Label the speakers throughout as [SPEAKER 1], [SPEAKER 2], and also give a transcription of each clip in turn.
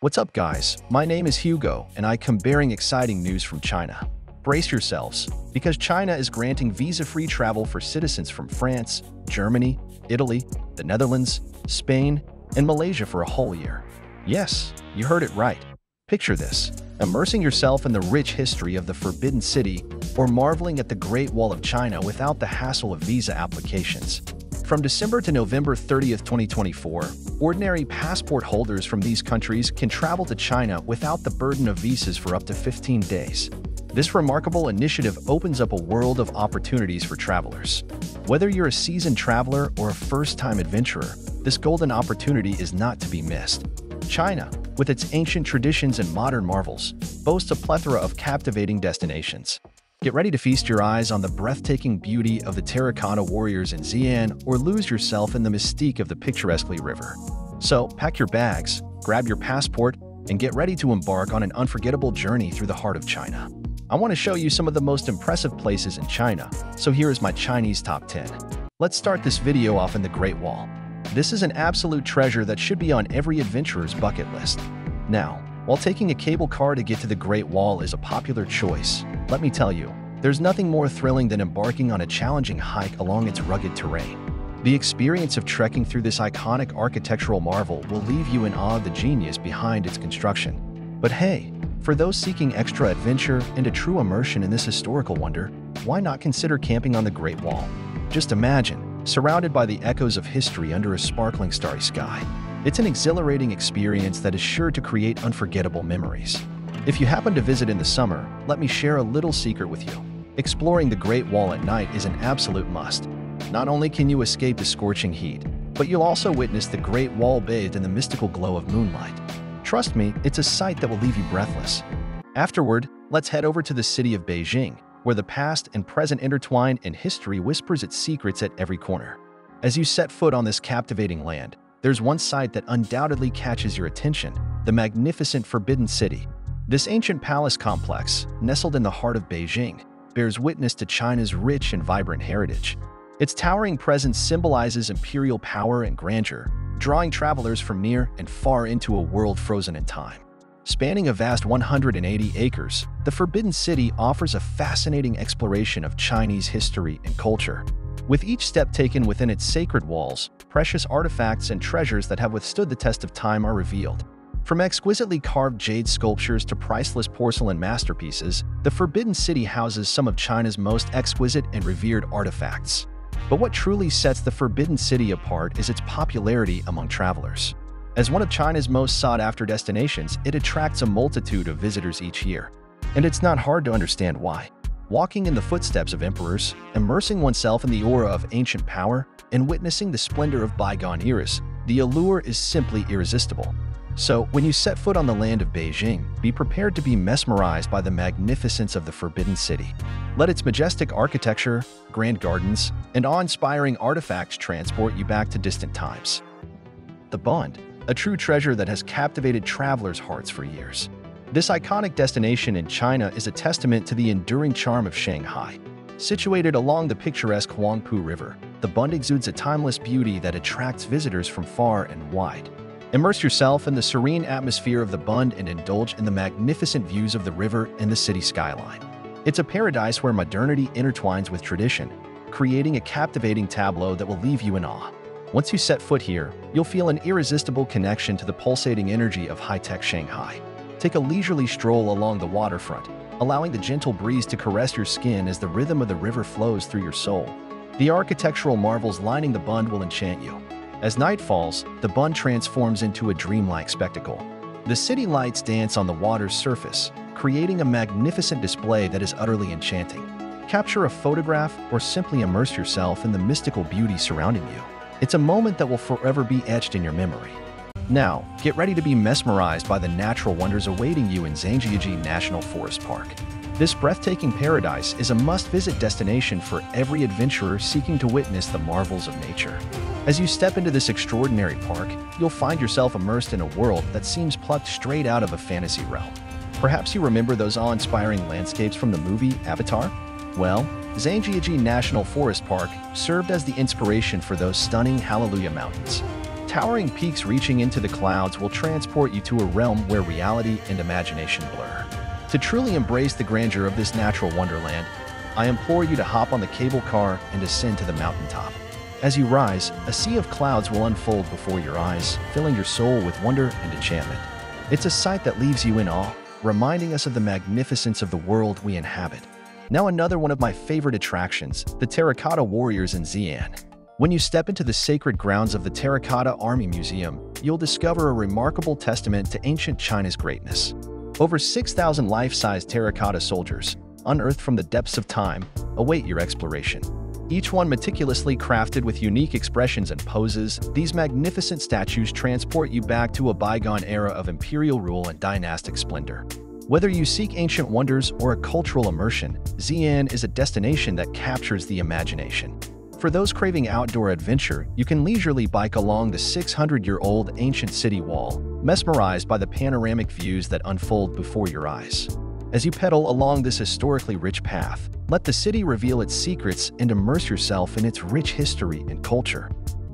[SPEAKER 1] What's up guys, my name is Hugo and I come bearing exciting news from China. Brace yourselves, because China is granting visa-free travel for citizens from France, Germany, Italy, the Netherlands, Spain, and Malaysia for a whole year. Yes, you heard it right. Picture this, immersing yourself in the rich history of the Forbidden City or marveling at the Great Wall of China without the hassle of visa applications. From December to November 30th, 2024, ordinary passport holders from these countries can travel to China without the burden of visas for up to 15 days. This remarkable initiative opens up a world of opportunities for travelers. Whether you're a seasoned traveler or a first-time adventurer, this golden opportunity is not to be missed. China, with its ancient traditions and modern marvels, boasts a plethora of captivating destinations. Get ready to feast your eyes on the breathtaking beauty of the terracotta warriors in Xi'an or lose yourself in the mystique of the picturesque Li River. So, pack your bags, grab your passport, and get ready to embark on an unforgettable journey through the heart of China. I want to show you some of the most impressive places in China, so here is my Chinese top 10. Let's start this video off in the Great Wall. This is an absolute treasure that should be on every adventurer's bucket list. Now, while taking a cable car to get to the Great Wall is a popular choice, let me tell you, there's nothing more thrilling than embarking on a challenging hike along its rugged terrain. The experience of trekking through this iconic architectural marvel will leave you in awe of the genius behind its construction. But hey, for those seeking extra adventure and a true immersion in this historical wonder, why not consider camping on the Great Wall? Just imagine, surrounded by the echoes of history under a sparkling starry sky. It's an exhilarating experience that is sure to create unforgettable memories. If you happen to visit in the summer, let me share a little secret with you. Exploring the Great Wall at night is an absolute must. Not only can you escape the scorching heat, but you'll also witness the Great Wall bathed in the mystical glow of moonlight. Trust me, it's a sight that will leave you breathless. Afterward, let's head over to the city of Beijing, where the past and present intertwine and history whispers its secrets at every corner. As you set foot on this captivating land, there's one sight that undoubtedly catches your attention, the magnificent Forbidden City. This ancient palace complex, nestled in the heart of Beijing, bears witness to China's rich and vibrant heritage. Its towering presence symbolizes imperial power and grandeur, drawing travelers from near and far into a world frozen in time. Spanning a vast 180 acres, the Forbidden City offers a fascinating exploration of Chinese history and culture. With each step taken within its sacred walls, precious artifacts and treasures that have withstood the test of time are revealed. From exquisitely carved jade sculptures to priceless porcelain masterpieces, the Forbidden City houses some of China's most exquisite and revered artifacts. But what truly sets the Forbidden City apart is its popularity among travelers. As one of China's most sought-after destinations, it attracts a multitude of visitors each year. And it's not hard to understand why. Walking in the footsteps of emperors, immersing oneself in the aura of ancient power, and witnessing the splendor of bygone eras, the allure is simply irresistible. So, when you set foot on the land of Beijing, be prepared to be mesmerized by the magnificence of the Forbidden City. Let its majestic architecture, grand gardens, and awe-inspiring artifacts transport you back to distant times. The Bund, a true treasure that has captivated travelers' hearts for years. This iconic destination in China is a testament to the enduring charm of Shanghai. Situated along the picturesque Huangpu River, the Bund exudes a timeless beauty that attracts visitors from far and wide. Immerse yourself in the serene atmosphere of the Bund and indulge in the magnificent views of the river and the city skyline. It's a paradise where modernity intertwines with tradition, creating a captivating tableau that will leave you in awe. Once you set foot here, you'll feel an irresistible connection to the pulsating energy of high-tech Shanghai. Take a leisurely stroll along the waterfront, allowing the gentle breeze to caress your skin as the rhythm of the river flows through your soul. The architectural marvels lining the Bund will enchant you. As night falls, the Bund transforms into a dreamlike spectacle. The city lights dance on the water's surface, creating a magnificent display that is utterly enchanting. Capture a photograph or simply immerse yourself in the mystical beauty surrounding you. It's a moment that will forever be etched in your memory. Now, get ready to be mesmerized by the natural wonders awaiting you in Zhangjiajie National Forest Park. This breathtaking paradise is a must-visit destination for every adventurer seeking to witness the marvels of nature. As you step into this extraordinary park, you'll find yourself immersed in a world that seems plucked straight out of a fantasy realm. Perhaps you remember those awe-inspiring landscapes from the movie Avatar? Well, Zhangjiajie National Forest Park served as the inspiration for those stunning Hallelujah Mountains. Towering peaks reaching into the clouds will transport you to a realm where reality and imagination blur. To truly embrace the grandeur of this natural wonderland, I implore you to hop on the cable car and ascend to the mountaintop. As you rise, a sea of clouds will unfold before your eyes, filling your soul with wonder and enchantment. It's a sight that leaves you in awe, reminding us of the magnificence of the world we inhabit. Now another one of my favorite attractions, the Terracotta Warriors in Xi'an. When you step into the sacred grounds of the Terracotta Army Museum, you'll discover a remarkable testament to ancient China's greatness. Over 6,000 life-size terracotta soldiers, unearthed from the depths of time, await your exploration. Each one meticulously crafted with unique expressions and poses, these magnificent statues transport you back to a bygone era of imperial rule and dynastic splendor. Whether you seek ancient wonders or a cultural immersion, Xi'an is a destination that captures the imagination. For those craving outdoor adventure, you can leisurely bike along the 600-year-old ancient city wall, mesmerized by the panoramic views that unfold before your eyes. As you pedal along this historically rich path, let the city reveal its secrets and immerse yourself in its rich history and culture.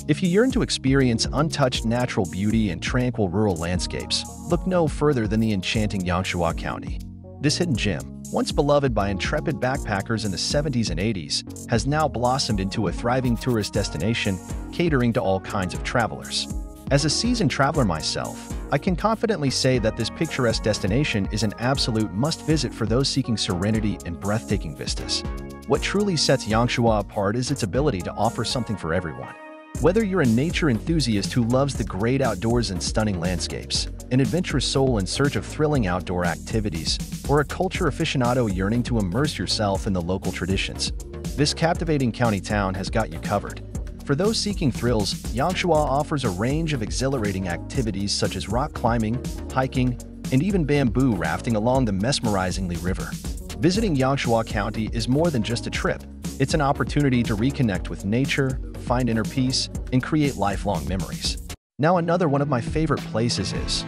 [SPEAKER 1] If you yearn to experience untouched natural beauty and tranquil rural landscapes, look no further than the enchanting Yangshuo County. This hidden gem, once beloved by intrepid backpackers in the 70s and 80s, has now blossomed into a thriving tourist destination catering to all kinds of travelers. As a seasoned traveler myself, I can confidently say that this picturesque destination is an absolute must-visit for those seeking serenity and breathtaking vistas. What truly sets Yangshuo apart is its ability to offer something for everyone. Whether you're a nature enthusiast who loves the great outdoors and stunning landscapes, an adventurous soul in search of thrilling outdoor activities, or a culture aficionado yearning to immerse yourself in the local traditions, this captivating county town has got you covered. For those seeking thrills, Yangshuo offers a range of exhilarating activities such as rock climbing, hiking, and even bamboo rafting along the mesmerizing Li River. Visiting Yangshuo County is more than just a trip. It's an opportunity to reconnect with nature, find inner peace, and create lifelong memories. Now another one of my favorite places is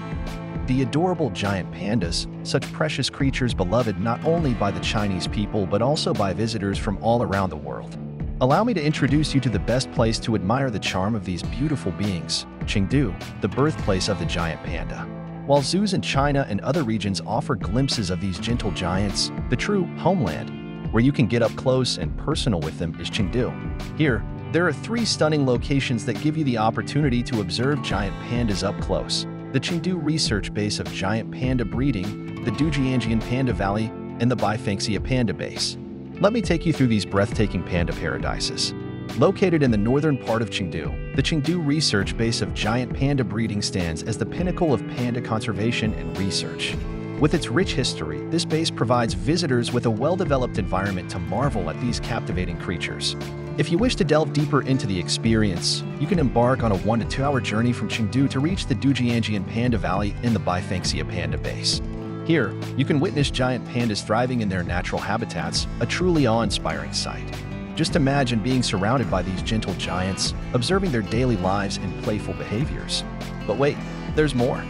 [SPEAKER 1] the adorable giant pandas, such precious creatures beloved not only by the Chinese people but also by visitors from all around the world. Allow me to introduce you to the best place to admire the charm of these beautiful beings, Chengdu, the birthplace of the giant panda. While zoos in China and other regions offer glimpses of these gentle giants, the true homeland, where you can get up close and personal with them, is Chengdu. Here, there are three stunning locations that give you the opportunity to observe giant pandas up close. The Chengdu Research Base of Giant Panda Breeding, the Dujiangyan Panda Valley, and the Baifengxia Panda Base. Let me take you through these breathtaking panda paradises. Located in the northern part of Chengdu, the Chengdu Research Base of Giant Panda Breeding stands as the pinnacle of panda conservation and research. With its rich history, this base provides visitors with a well-developed environment to marvel at these captivating creatures. If you wish to delve deeper into the experience, you can embark on a one to two hour journey from Chengdu to reach the Dujiangyan Panda Valley in the Baifengxia Panda Base. Here, you can witness giant pandas thriving in their natural habitats, a truly awe-inspiring sight. Just imagine being surrounded by these gentle giants, observing their daily lives and playful behaviors. But wait, there's more.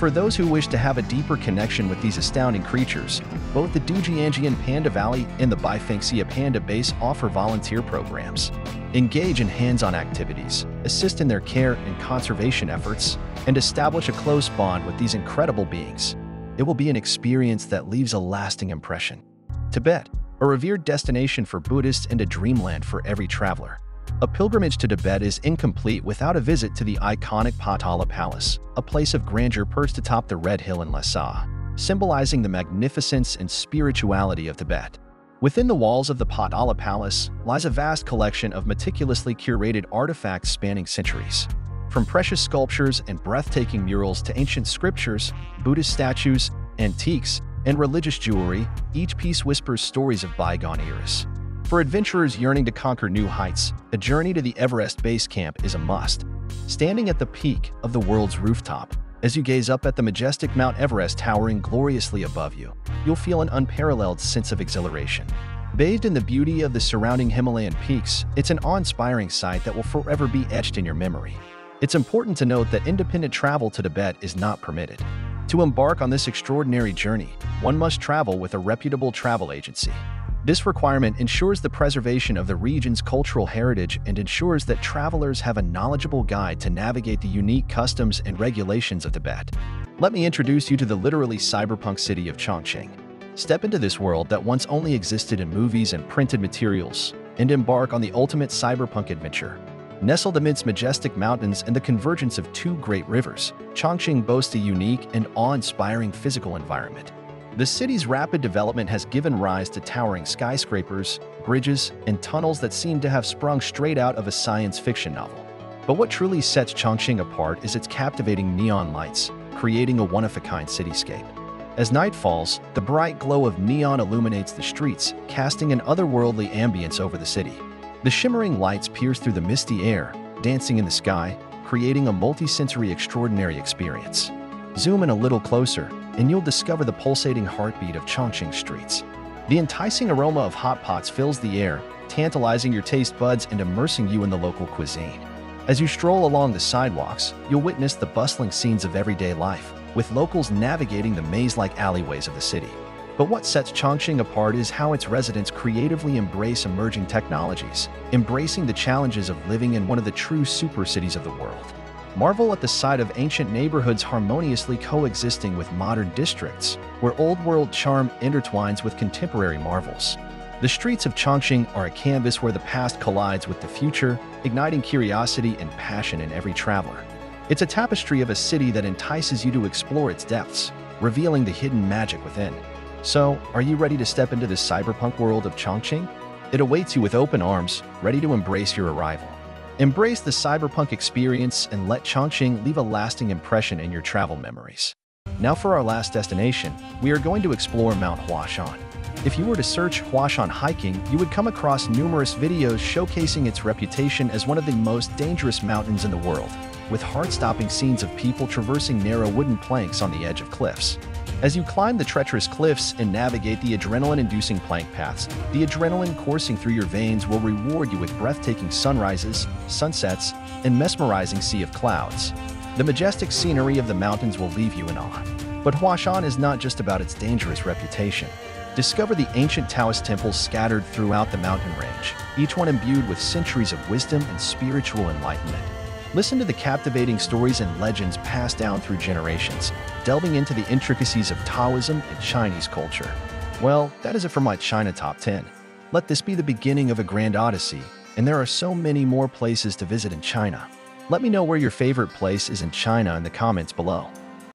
[SPEAKER 1] For those who wish to have a deeper connection with these astounding creatures, both the Dujiangyan Panda Valley and the Baifengxia Panda Base offer volunteer programs. Engage in hands-on activities, assist in their care and conservation efforts, and establish a close bond with these incredible beings. It will be an experience that leaves a lasting impression. Tibet, a revered destination for Buddhists and a dreamland for every traveler. A pilgrimage to Tibet is incomplete without a visit to the iconic Potala Palace, a place of grandeur perched atop the Red Hill in Lhasa, symbolizing the magnificence and spirituality of Tibet. Within the walls of the Potala Palace lies a vast collection of meticulously curated artifacts spanning centuries. From precious sculptures and breathtaking murals to ancient scriptures, Buddhist statues, antiques, and religious jewelry, each piece whispers stories of bygone eras. For adventurers yearning to conquer new heights, a journey to the Everest Base Camp is a must. Standing at the peak of the world's rooftop, as you gaze up at the majestic Mount Everest towering gloriously above you, you'll feel an unparalleled sense of exhilaration. Bathed in the beauty of the surrounding Himalayan peaks, it's an awe-inspiring sight that will forever be etched in your memory. It's important to note that independent travel to Tibet is not permitted. To embark on this extraordinary journey, one must travel with a reputable travel agency. This requirement ensures the preservation of the region's cultural heritage and ensures that travelers have a knowledgeable guide to navigate the unique customs and regulations of Tibet. Let me introduce you to the literally cyberpunk city of Chongqing. Step into this world that once only existed in movies and printed materials, and embark on the ultimate cyberpunk adventure. Nestled amidst majestic mountains and the convergence of two great rivers, Chongqing boasts a unique and awe-inspiring physical environment. The city's rapid development has given rise to towering skyscrapers, bridges, and tunnels that seem to have sprung straight out of a science fiction novel. But what truly sets Chongqing apart is its captivating neon lights, creating a one-of-a-kind cityscape. As night falls, the bright glow of neon illuminates the streets, casting an otherworldly ambience over the city. The shimmering lights pierce through the misty air, dancing in the sky, creating a multi-sensory extraordinary experience. Zoom in a little closer, and you'll discover the pulsating heartbeat of Chongqing streets. The enticing aroma of hot pots fills the air, tantalizing your taste buds and immersing you in the local cuisine. As you stroll along the sidewalks, you'll witness the bustling scenes of everyday life, with locals navigating the maze-like alleyways of the city. But what sets Chongqing apart is how its residents creatively embrace emerging technologies, embracing the challenges of living in one of the true super cities of the world. Marvel at the sight of ancient neighborhoods harmoniously coexisting with modern districts, where old-world charm intertwines with contemporary marvels. The streets of Chongqing are a canvas where the past collides with the future, igniting curiosity and passion in every traveler. It's a tapestry of a city that entices you to explore its depths, revealing the hidden magic within. So, are you ready to step into the cyberpunk world of Chongqing? It awaits you with open arms, ready to embrace your arrival. Embrace the cyberpunk experience and let Chongqing leave a lasting impression in your travel memories. Now for our last destination, we are going to explore Mount Huashan. If you were to search Huashan hiking, you would come across numerous videos showcasing its reputation as one of the most dangerous mountains in the world, with heart-stopping scenes of people traversing narrow wooden planks on the edge of cliffs. As you climb the treacherous cliffs and navigate the adrenaline-inducing plank paths, the adrenaline coursing through your veins will reward you with breathtaking sunrises, sunsets, and mesmerizing sea of clouds. The majestic scenery of the mountains will leave you in awe. But Huashan is not just about its dangerous reputation. Discover the ancient Taoist temples scattered throughout the mountain range, each one imbued with centuries of wisdom and spiritual enlightenment. Listen to the captivating stories and legends passed down through generations, delving into the intricacies of Taoism and Chinese culture. Well, that is it for my China Top 10. Let this be the beginning of a grand odyssey, and there are so many more places to visit in China. Let me know where your favorite place is in China in the comments below.